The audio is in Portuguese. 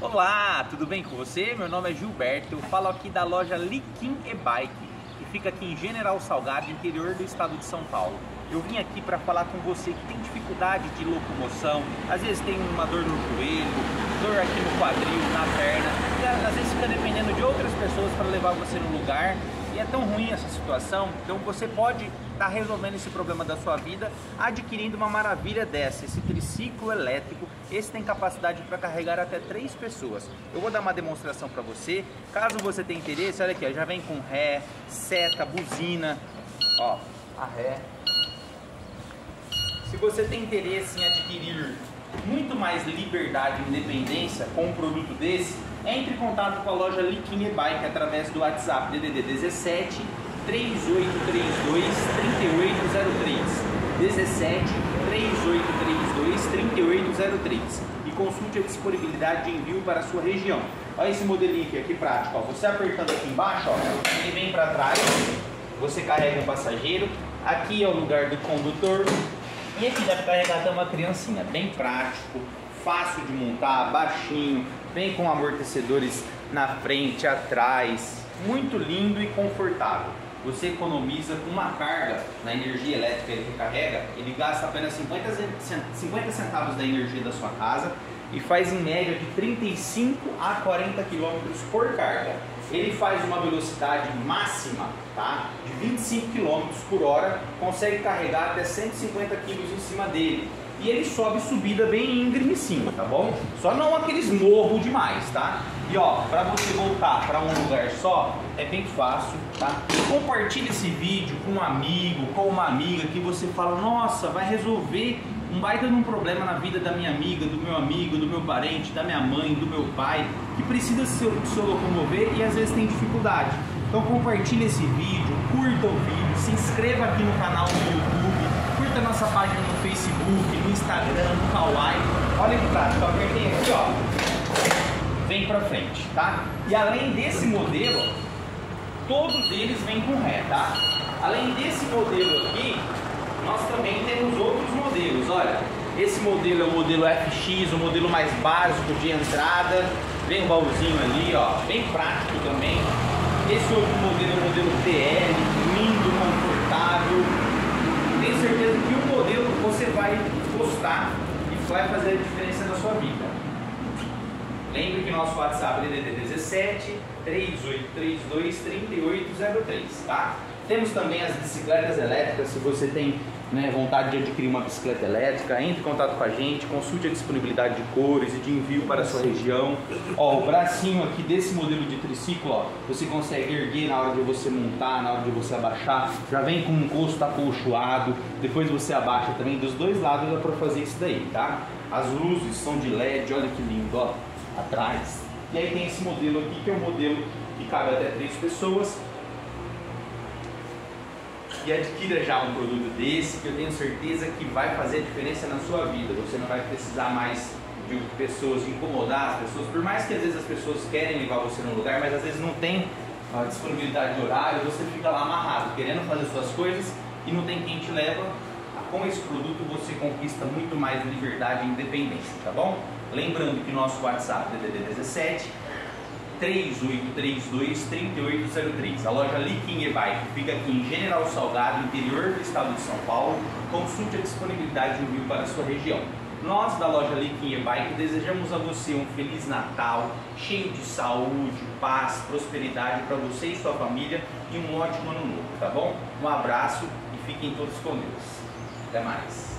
Olá, tudo bem com você? Meu nome é Gilberto, eu falo aqui da loja Liquim e-Bike, que fica aqui em General Salgado, interior do estado de São Paulo. Eu vim aqui para falar com você que tem dificuldade de locomoção, às vezes tem uma dor no joelho, dor aqui no quadril, na perna, e às vezes fica dependendo de outras pessoas para levar você no lugar é tão ruim essa situação, então você pode estar tá resolvendo esse problema da sua vida adquirindo uma maravilha dessa, esse triciclo elétrico. Esse tem capacidade para carregar até três pessoas. Eu vou dar uma demonstração para você. Caso você tenha interesse, olha aqui, já vem com ré, seta, buzina, ó, a ré. Se você tem interesse em adquirir muito mais liberdade e independência com um produto desse, entre em contato com a loja Liquine Bike através do WhatsApp DDD 17 3832 3803 17 3832 3803 e consulte a disponibilidade de envio para a sua região. Olha esse modelinho aqui, aqui prático. Ó. Você apertando aqui embaixo, ó, ele vem para trás, você carrega um passageiro. Aqui é o lugar do condutor. E aqui dá para carregar até uma criancinha, bem prático, fácil de montar, baixinho, vem com amortecedores na frente, atrás, muito lindo e confortável. Você economiza com uma carga na energia elétrica que ele carrega, ele gasta apenas 50 centavos da energia da sua casa e faz em média de 35 a 40 km por carga. Ele faz uma velocidade máxima tá? de 25 km por hora, consegue carregar até 150 kg em cima dele. E ele sobe subida bem íngreme sim, tá bom? Só não aqueles morros demais, tá? E ó, para você voltar para um lugar só, é bem fácil, tá? Compartilhe esse vídeo com um amigo, com uma amiga que você fala, nossa, vai resolver um baita de um problema na vida da minha amiga, do meu amigo, do meu parente, da minha mãe, do meu pai, que precisa se, se locomover e às vezes tem dificuldade. Então compartilhe esse vídeo, curta o vídeo, se inscreva aqui no canal do YouTube, curta nossa página no Facebook, no Instagram, no Kawaii. Olha que prático, apertei aqui, ó. Vem pra frente, tá? E além desse modelo, todos eles vêm com ré, tá? Além desse modelo aqui, nós também temos outros modelos. Olha, esse modelo é o modelo FX, o modelo mais básico de entrada. Um baúzinho ali, ó, bem prático também. Esse outro modelo é o modelo TL, lindo, confortável. Tenho certeza que o modelo você vai gostar e vai fazer a diferença na sua vida. Lembre que nosso WhatsApp é DDD 17 3832 3803, tá? Temos também as bicicletas elétricas, se você tem né, vontade de adquirir uma bicicleta elétrica, entre em contato com a gente, consulte a disponibilidade de cores e de envio para a sua região. Ó, o bracinho aqui desse modelo de triciclo, ó, você consegue erguer na hora de você montar, na hora de você abaixar, já vem com um encosto acolchoado, depois você abaixa também, dos dois lados dá para fazer isso daí, tá? As luzes são de LED, olha que lindo, ó, atrás. E aí tem esse modelo aqui, que é um modelo que cabe até três pessoas, e adquira já um produto desse que eu tenho certeza que vai fazer a diferença na sua vida. Você não vai precisar mais de pessoas incomodar as pessoas, por mais que às vezes as pessoas querem levar você num lugar, mas às vezes não tem a disponibilidade de horário, você fica lá amarrado, querendo fazer suas coisas e não tem quem te leva. Com esse produto você conquista muito mais liberdade e independência, tá bom? Lembrando que nosso WhatsApp é DDD 17 3832-3803. A loja Liquim e-Bike fica aqui em General Salgado, interior do estado de São Paulo. Consulte a disponibilidade de envio para a sua região. Nós da loja Liquim e-Bike desejamos a você um Feliz Natal, cheio de saúde, paz, prosperidade para você e sua família e um ótimo ano novo, tá bom? Um abraço e fiquem todos com Deus. Até mais.